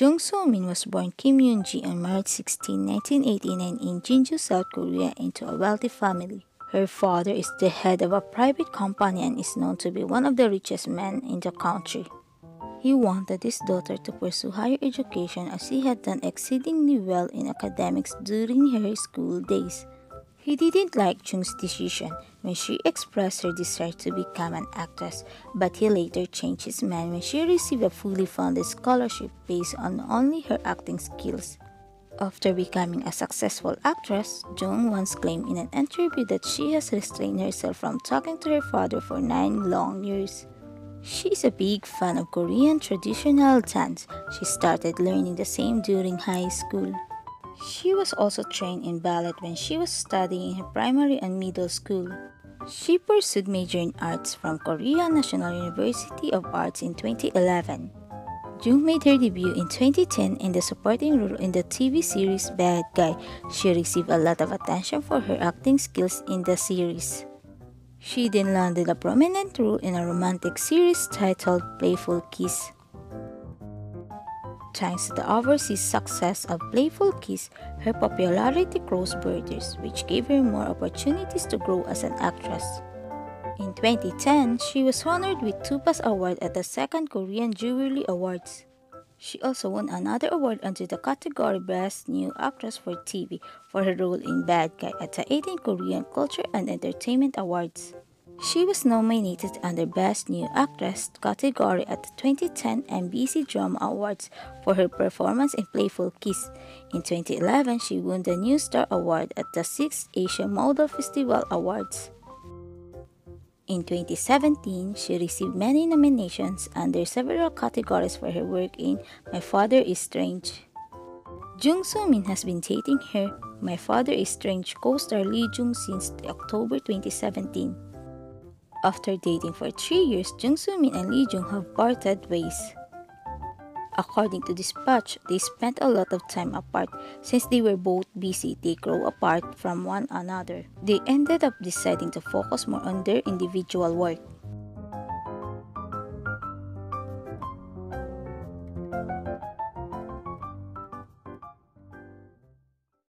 Jung So-min was born Kim Yoon-ji on March 16, 1989 in Jinju, South Korea into a wealthy family. Her father is the head of a private company and is known to be one of the richest men in the country. He wanted his daughter to pursue higher education as she had done exceedingly well in academics during her school days. He didn't like Jung's decision when she expressed her desire to become an actress, but he later changed his mind when she received a fully funded scholarship based on only her acting skills. After becoming a successful actress, Jung once claimed in an interview that she has restrained herself from talking to her father for nine long years. She's a big fan of Korean traditional dance. She started learning the same during high school. She was also trained in ballet when she was studying in her primary and middle school. She pursued major in arts from Korea National University of Arts in 2011. Jung made her debut in 2010 in the supporting role in the TV series Bad Guy. She received a lot of attention for her acting skills in the series. She then landed a prominent role in a romantic series titled Playful Kiss. Thanks to the overseas success of Playful Kiss, her popularity crossed borders, which gave her more opportunities to grow as an actress. In 2010, she was honored with two PAS Award at the second Korean Jewelry Awards. She also won another award under the category Best New Actress for TV for her role in Bad Guy at the 18th Korean Culture and Entertainment Awards. She was nominated under Best New Actress category at the 2010 MBC Drama Awards for her performance in Playful Kiss. In 2011, she won the New Star Award at the 6th Asia Model Festival Awards. In 2017, she received many nominations under several categories for her work in My Father is Strange. Jung So Min has been dating her My Father is Strange co-star Lee Joon since October 2017. After dating for three years, Jung So-min and Lee Joon have parted ways. According to Dispatch, they spent a lot of time apart since they were both busy. They grew apart from one another. They ended up deciding to focus more on their individual work.